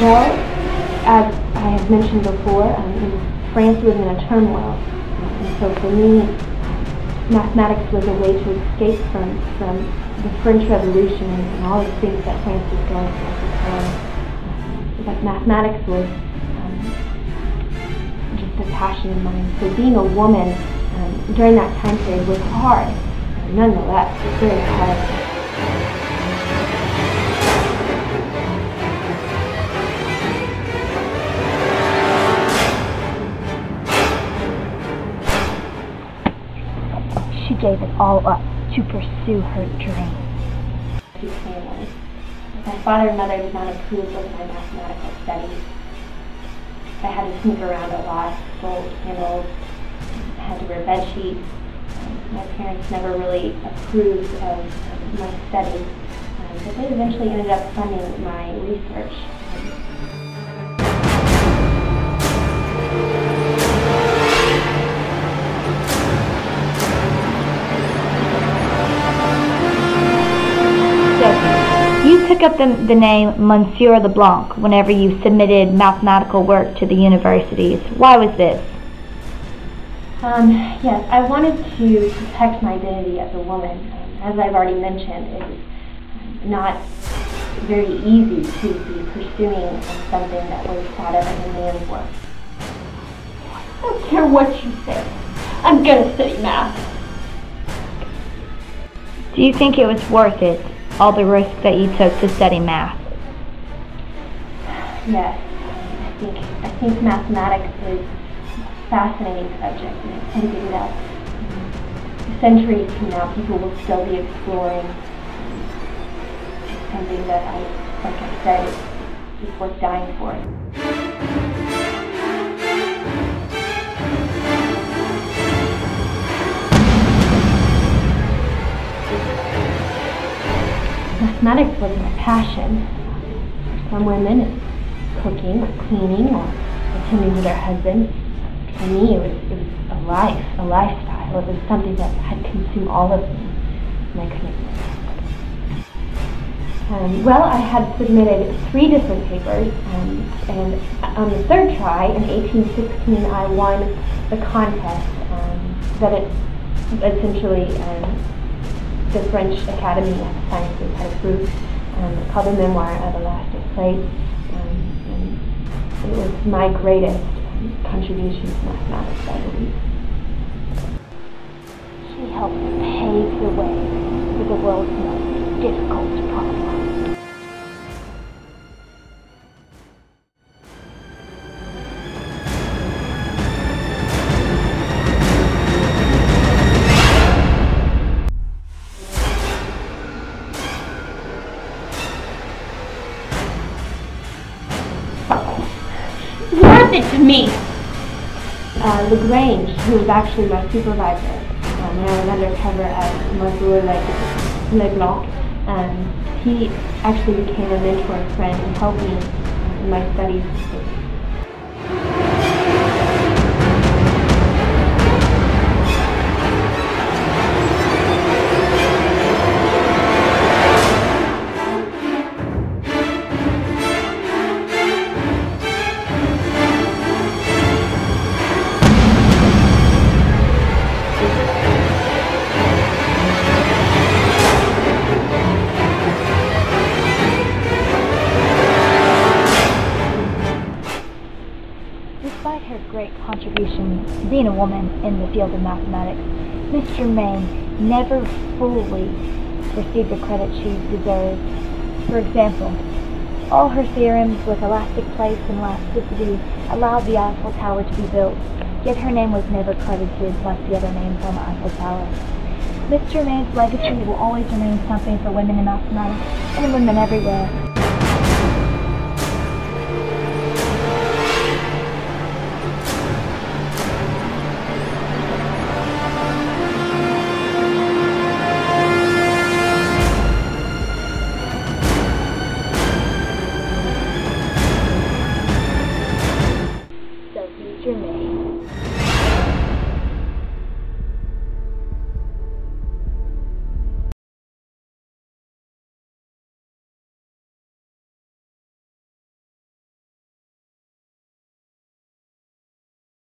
Well, as I have mentioned before, um, France was in a turmoil. And so for me, mathematics was a way to escape from, from the French Revolution and, and all the things that France was going through. But mathematics was um, just a passion of mine. So being a woman um, during that time period was hard. Nonetheless, it was very hard. Gave it all up to pursue her dream. My father and mother did not approve of my mathematical studies. I had to sneak around a lot, stole candles, had to wear bed sheets. My parents never really approved of my studies, um, but they eventually ended up funding my research. Took up the, the name Monsieur LeBlanc whenever you submitted mathematical work to the universities. Why was this? Um, yes, I wanted to protect my identity as a woman. As I've already mentioned, it was not very easy to be pursuing something that was thought of as a man's work. I don't care what you say. I'm gonna study math. Do you think it was worth it, all the risk that you took to study math? Yes, I think I think mathematics is a fascinating subject, and it's something that centuries from now people will still be exploring. Something that I, like I said, is worth dying for. Mathematics was my passion. For some women, it's cooking or cleaning or attending to their husband. For me, it was, it was a life, a lifestyle. It was something that had consumed all of me, and I couldn't um, well, I had submitted three different papers, um, and on the third try, in 1816, I won the contest um, that it essentially um, the French Academy of Sciences had approved um, called The Memoir of Elastic Plate. Um, and it was my greatest contribution to mathematics, I believe. To me. Uh, Lagrange, who was actually my supervisor um, when I was undercover at Monsieur Leblanc, um, he actually became a mentor and friend and helped me in my studies. Despite her great contribution to being a woman in the field of mathematics, Miss Germain never fully received the credit she deserved. For example, all her theorems with elastic plates and elasticity allowed the Eiffel Tower to be built, yet her name was never credited like the other names on the Eiffel Tower. Miss Germain's legacy will always remain something for women in mathematics and women everywhere.